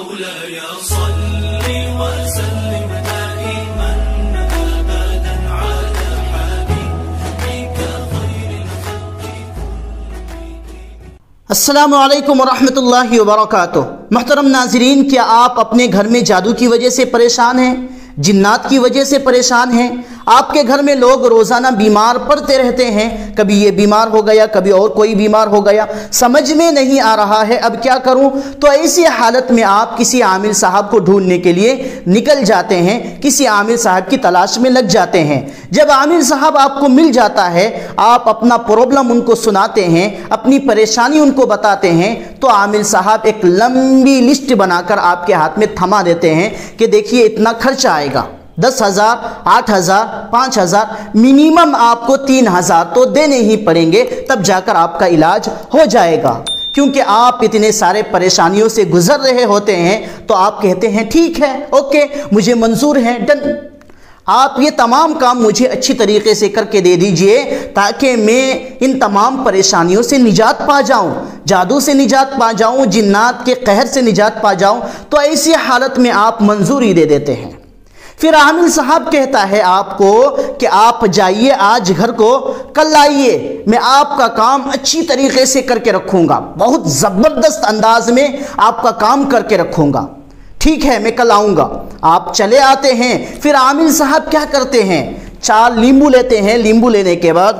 مولاي صل وسلم دائما ابدا على حبيبك خير الخلق السلام علیکم ورحمۃ اللہ وبرکاتہ محترم ناظرین، کیا آپ اپنے گھر میں جادو کی وجہ سے پریشان ہیں؟ جنات کی وجہ سے پریشان ہیں؟ آپ کے گھر میں لوگ روزانہ بیمار پڑتے رہتے ہیں، کبھی یہ بیمار ہو گیا، کبھی اور کوئی بیمار ہو گیا۔ سمجھ میں نہیں آ رہا ہے، اب کیا کروں؟ تو ایسی حالت میں آپ کسی عامل صاحب کو ڈھونڈنے کے لیے نکل جاتے ہیں، کسی عامل صاحب کی تلاش میں لگ جاتے ہیں۔ جب عامل صاحب آپ کو مل جاتا ہے، آپ اپنا پرابلم ان کو سناتے ہیں، اپنی پریشانی ان کو بتاتے ہیں، تو عامل صاحب ایک لمبی لسٹ بنا کر آپ کے ہاتھ میں تھما دیتے ہیں کہ دیکھیے اتنا خرچہ آئے گا۔ دس ہزار، آٹھ ہزار، پانچ ہزار، منیمم آپ کو تین ہزار تو دینے ہی پڑیں گے، تب جا کر آپ کا علاج ہو جائے گا۔ کیونکہ آپ اتنے سارے پریشانیوں سے گزر رہے ہوتے ہیں، تو آپ کہتے ہیں، ٹھیک ہے، اوکے، مجھے منظور ہے ڈن۔ آپ یہ تمام کام مجھے اچھی طریقے سے کر کے دے دیجیے، تاکہ میں ان تمام پریشانیوں سے نجات پا جاؤں۔ جادو سے نجات پا جاؤں، جنات کے قہر سے نجات پا جاؤں، تو ایسی حالت میں آپ منظوری دے دیتے ہیں۔ پھر عامل صاحب کہتا ہے آپ کو کہ آپ جائیے آج گھر کو، کل آئیے، میں آپ کا کام اچھی طریقے سے کر کے رکھوں گا۔ بہت زبردست انداز میں آپ کا کام کر کے رکھوں گا۔ ٹھیک ہے، میں کل آؤں گا۔ آپ چلے آتے ہیں۔ پھر عامل صاحب کیا کرتے ہیں؟ چار لیمبو لیتے ہیں۔ لیمبو لینے کے بعد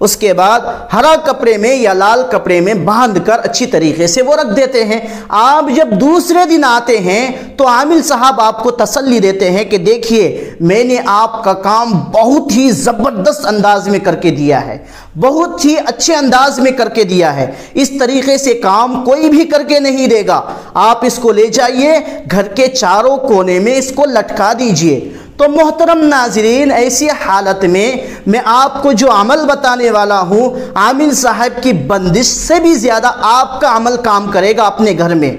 اس کے بعد ہرا کپڑے میں یا لال کپڑے میں باندھ کر اچھی طریقے سے وہ رکھ دیتے ہیں۔ آپ جب دوسرے دن آتے ہیں تو عامل صاحب آپ کو تسلی دیتے ہیں کہ دیکھیے میں نے آپ کا کام بہت ہی زبردست انداز میں کر کے دیا ہے، بہت ہی اچھے انداز میں کر کے دیا ہے۔ اس طریقے سے کام کوئی بھی کر کے نہیں دے گا۔ آپ اس کو لے جائیے، گھر کے چاروں کونے میں اس کو لٹکا دیجیے تو محترم ناظرین، ایسی حالت میں میں آپ کو جو عمل بتانے والا ہوں، عامل صاحب کی بندش سے بھی زیادہ آپ کا عمل کام کرے گا اپنے گھر میں۔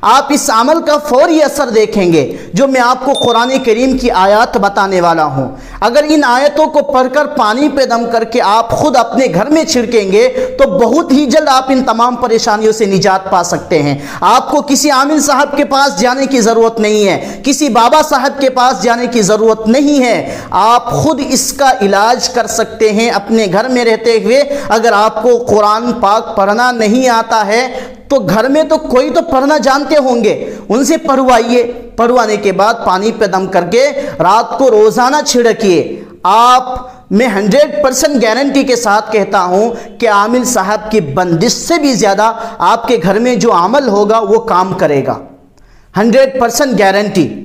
آپ اس عمل کا فوری اثر دیکھیں گے، جو میں آپ کو قرآن کریم کی آیات بتانے والا ہوں۔ اگر ان آیتوں کو پڑھ کر پانی پہ دم کر کے آپ خود اپنے گھر میں چھڑکیں گے، تو بہت ہی جلد آپ ان تمام پریشانیوں سے نجات پا سکتے ہیں۔ آپ کو کسی عامل صاحب کے پاس جانے کی ضرورت نہیں ہے، کسی بابا صاحب کے پاس جانے کی ضرورت نہیں ہے۔ آپ خود اس کا علاج کر سکتے ہیں اپنے گھر میں رہتے ہوئے۔ اگر آپ کو قرآن پاک پڑھنا نہیں آتا ہے تو گھر میں تو کوئی تو پڑھنا جانتے ہوں گے۔ ان سے پڑھوائیے پڑھوانے کے بعد پانی پہ دم کر کے رات کو روزانہ چھڑکیے۔ آپ میں ہنڈریڈ پرسنٹ گارنٹی کے ساتھ کہتا ہوں کہ عامل صاحب کی بندش سے بھی زیادہ آپ کے گھر میں جو عمل ہوگا وہ کام کرے گا۔ Hundred percent guarantee.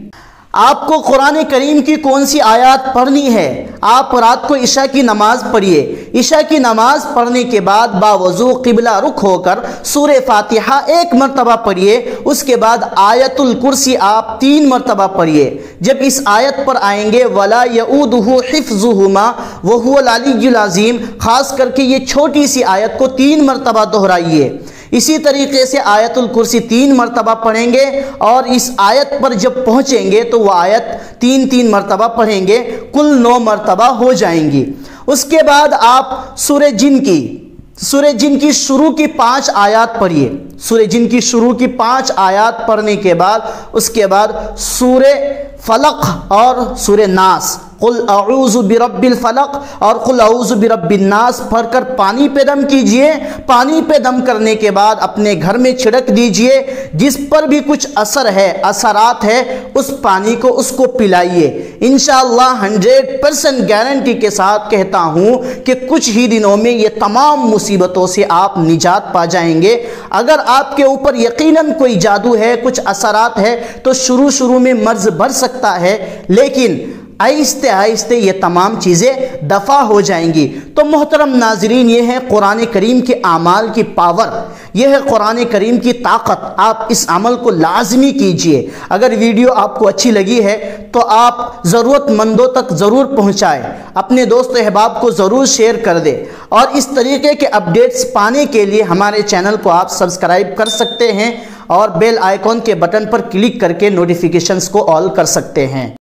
آپ کو قرآن کریم کی کون سی آیات پڑھنی ہے؟ آپ رات کو عشاء کی نماز پڑھیے۔ عشاء کی نماز پڑھنے کے بعد باوضو قبلہ رخ ہو کر سور فاتحہ ایک مرتبہ پڑھیے۔ اس کے بعد آیت الکرسی آپ تین مرتبہ پڑھیے۔ جب اس آیت پر آئیں گے، ولا یعودہ حفظہما وہو العلی العظیم خاص کر کے یہ چھوٹی سی آیت کو تین مرتبہ دہرائیے۔ اسی طریقے سے آیت الکرسی تین مرتبہ پڑھیں گے اور اس آیت پر جب پہنچیں گے تو وہ آیت تین تین مرتبہ پڑھیں گے، کل نو مرتبہ ہو جائیں گی۔ اس کے بعد آپ سورہ جن کی، سورہ جن کی شروع کی پانچ آیات پڑھیے۔ سورہ جن کی شروع کی پانچ آیات پڑھنے کے بعد، اس کے بعد سورہ فلق اور سورہ ناس۔ قل اعوذ برب الفلق اور قل اعوذ برب الناس پڑھ کر پانی پہ دم کیجیے، پانی پہ دم کرنے کے بعد اپنے گھر میں چھڑک دیجیے، جس پر بھی کچھ اثر ہے، اثرات ہے، اس پانی کو، اس کو پلائیے۔ انشاءاللہ ہنڈریڈ پرسنٹ گارنٹی کے ساتھ کہتا ہوں کہ کچھ ہی دنوں میں یہ تمام مصیبتوں سے آپ نجات پا جائیں گے۔ اگر آپ کے اوپر یقیناً کوئی جادو ہے، کچھ اثرات ہے، تو شروع شروع میں مرض بھر سکتا ہے، لیکن آہستہ آہستہ یہ تمام چیزیں دفع ہو جائیں گی۔ تو محترم ناظرین، یہ ہے قرآن کریم کے اعمال کی پاور یہ ہے قرآن کریم کی طاقت۔ آپ اس عمل کو لازمی کیجیے۔ اگر ویڈیو آپ کو اچھی لگی ہے تو آپ ضرورت مندوں تک ضرور پہنچائیں۔ اپنے دوست احباب کو ضرور شیئر کر دے اور اس طریقے کے اپڈیٹس پانے کے لیے ہمارے چینل کو آپ سبسکرائب کر سکتے ہیں اور بیل آئیکن کے بٹن پر کلک کر کے نوٹیفیکیشنز کو آل کر سکتے ہیں۔